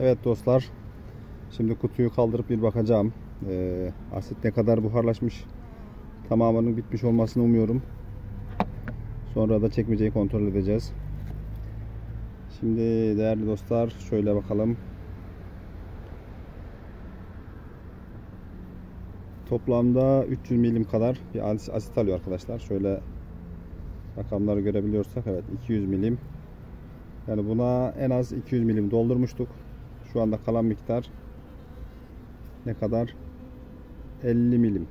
Evet dostlar. Şimdi kutuyu kaldırıp bir bakacağım. Ee, asit ne kadar buharlaşmış. Tamamının bitmiş olmasını umuyorum. Sonra da çekmeceyi kontrol edeceğiz. Şimdi değerli dostlar şöyle bakalım. Toplamda 300 milim kadar bir asit alıyor arkadaşlar. Şöyle rakamları görebiliyorsak evet 200 milim. Yani buna en az 200 milim doldurmuştuk. Şu anda kalan miktar ne kadar? 50 milim.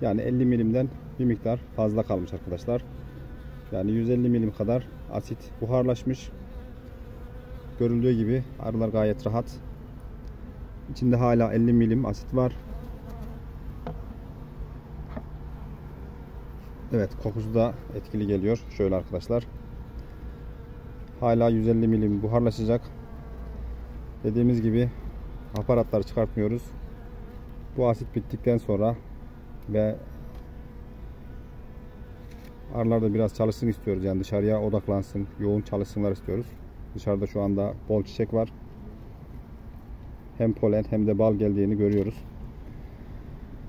Yani 50 milimden bir miktar fazla kalmış arkadaşlar. Yani 150 milim kadar asit buharlaşmış. Görüldüğü gibi arılar gayet rahat. İçinde hala 50 milim asit var. Evet kokusu da etkili geliyor. Şöyle arkadaşlar. Hala 150 milim buharlaşacak. Dediğimiz gibi aparatları çıkartmıyoruz. Bu asit bittikten sonra ve arılar da biraz çalışsın istiyoruz. Yani dışarıya odaklansın, yoğun çalışsınlar istiyoruz. Dışarıda şu anda bol çiçek var. Hem polen hem de bal geldiğini görüyoruz.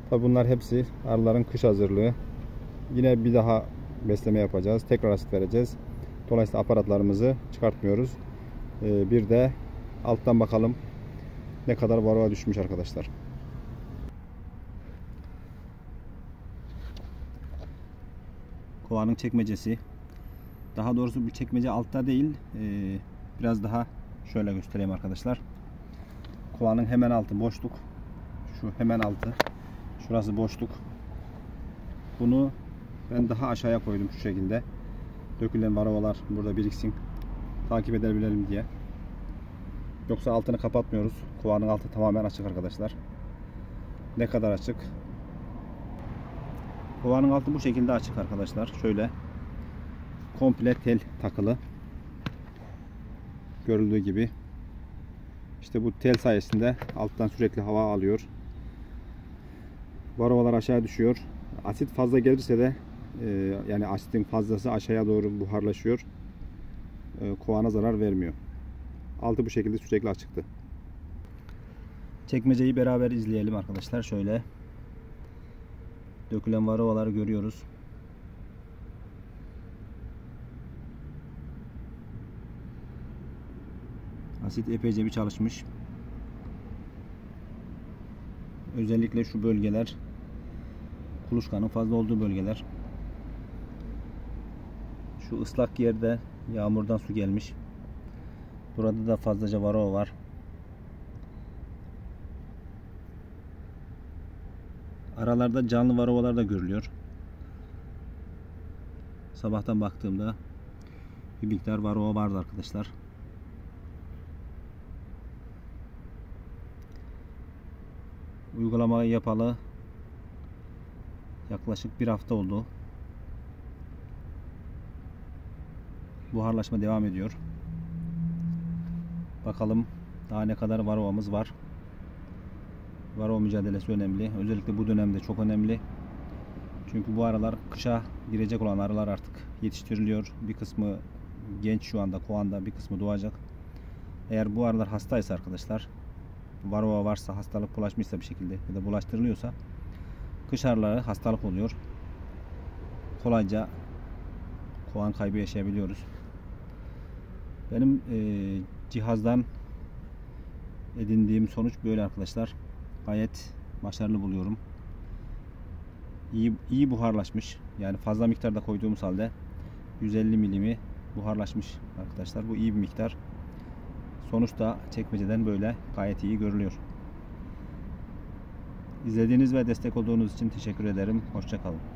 Tabi bunlar hepsi arıların kış hazırlığı. Yine bir daha besleme yapacağız. Tekrar asit vereceğiz. Dolayısıyla aparatlarımızı çıkartmıyoruz. Ee, bir de alttan bakalım ne kadar varroa düşmüş arkadaşlar. Kovanın çekmecesi. Daha doğrusu bu çekmece altta değil. Ee, biraz daha şöyle göstereyim arkadaşlar. Kovanın hemen altı boşluk. Şu hemen altı. Şurası boşluk. Bunu ben daha aşağıya koydum şu şekilde. Dökülen varroalar burada biriksin. Takip edebilelim diye. Yoksa altını kapatmıyoruz. Kovanın altı tamamen açık arkadaşlar. Ne kadar açık? Kovanın altı bu şekilde açık arkadaşlar. Şöyle komple tel takılı. Görüldüğü gibi. İşte bu tel sayesinde alttan sürekli hava alıyor. Varroalar aşağı düşüyor. Asit fazla gelirse de e, yani asitin fazlası aşağıya doğru buharlaşıyor. E, kovana zarar vermiyor. Altı bu şekilde sürekli açıktı. Çekmeceyi beraber izleyelim arkadaşlar. Şöyle dökülen varroaları görüyoruz. Asit epeyce bir çalışmış. Özellikle şu bölgeler kuluçkanın fazla olduğu bölgeler. Şu ıslak yerde yağmurdan su gelmiş. Burada da fazlaca varroa var. Aralarda canlı varroalar da görülüyor. Sabahtan baktığımda bir miktar varroa vardı arkadaşlar. Uygulamayı yapalı yaklaşık bir hafta oldu. Buharlaşma devam ediyor. Bakalım daha ne kadar varovamız var. Varova mücadelesi önemli. Özellikle bu dönemde çok önemli. Çünkü bu aralar kışa girecek olan arılar artık yetiştiriliyor. Bir kısmı genç şu anda kovanda bir kısmı doğacak. Eğer bu arılar hastaysa arkadaşlar varova varsa hastalık bulaşmışsa bir şekilde ya da bulaştırılıyorsa kış arıları hastalık oluyor. Kolayca kovan kaybı yaşayabiliyoruz. Benim e, cihazdan edindiğim sonuç böyle arkadaşlar. Gayet başarılı buluyorum. İyi, iyi buharlaşmış. Yani fazla miktarda koyduğumuz halde 150 milimi buharlaşmış arkadaşlar. Bu iyi bir miktar. Sonuçta çekmeceden böyle gayet iyi görülüyor. İzlediğiniz ve destek olduğunuz için teşekkür ederim. Hoşçakalın.